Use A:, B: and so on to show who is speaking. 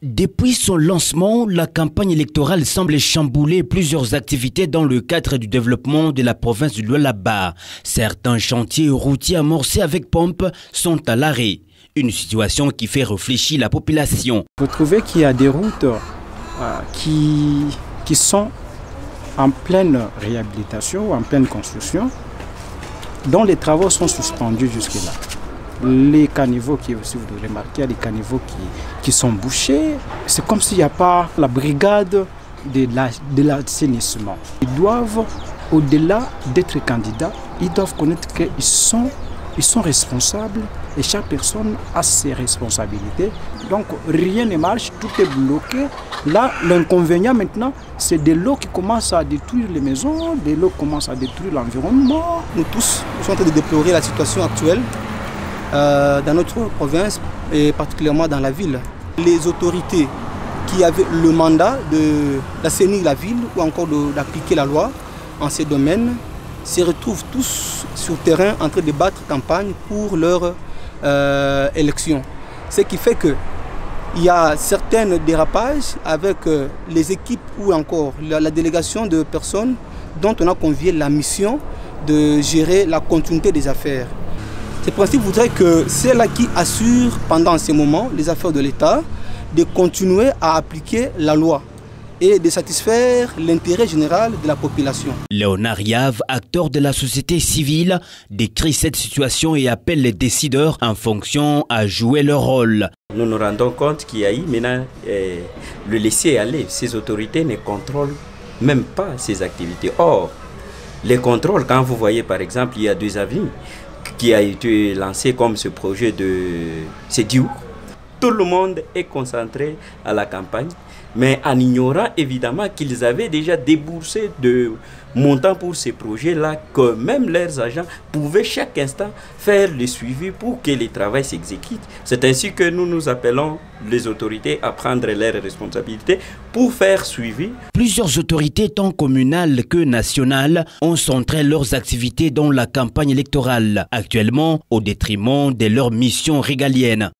A: Depuis son lancement, la campagne électorale semble chambouler plusieurs activités dans le cadre du développement de la province du Lualaba. Certains chantiers routiers amorcés avec pompe sont à l'arrêt. Une situation qui fait réfléchir la population.
B: Vous trouvez qu'il y a des routes euh, qui, qui sont en pleine réhabilitation, en pleine construction, dont les travaux sont suspendus jusque-là les caniveaux qui, aussi vous le remarquez, les caniveaux qui, qui sont bouchés. C'est comme s'il n'y a pas la brigade de l'assainissement. Ils doivent, au-delà d'être candidats, ils doivent connaître qu'ils sont, responsables et chaque personne a ses responsabilités. Donc rien ne marche, tout est bloqué. Là, l'inconvénient maintenant, c'est de l'eau qui commence à détruire les maisons, de l'eau qui commence à détruire l'environnement.
C: Nous tous sommes en train de déplorer la situation actuelle euh, dans notre province et particulièrement dans la ville. Les autorités qui avaient le mandat d'assainir la ville ou encore d'appliquer la loi en ces domaines se retrouvent tous sur terrain en train de battre campagne pour leur euh, élection. Ce qui fait que il y a certains dérapages avec euh, les équipes ou encore la, délégation de personnes dont on a convié la mission de gérer la continuité des affaires. Ce principe voudrait que c'est là qui assure pendant ces moments les affaires de l'État de continuer à appliquer la loi et de satisfaire l'intérêt général de la population.
A: Léonard Yav, acteur de la société civile, décrit cette situation et appelle les décideurs en fonction à jouer leur rôle.
D: Nous nous rendons compte qu'il y a eu maintenant eh, le laisser aller. Ces autorités ne contrôlent même pas ces activités. Or, les contrôles, quand vous voyez par exemple, il y a deux avis qui a été lancé comme ce projet de Sédiou. Tout le monde est concentré à la campagne, mais en ignorant évidemment qu'ils avaient déjà déboursé de montants pour ces projets-là, que même leurs agents pouvaient chaque instant faire le suivi pour que les travaux s'exécutent. C'est ainsi que nous nous appelons les autorités à prendre leurs responsabilités pour faire suivi.
A: Plusieurs autorités, tant communales que nationales, ont centré leurs activités dans la campagne électorale, actuellement au détriment de leurs missions régaliennes.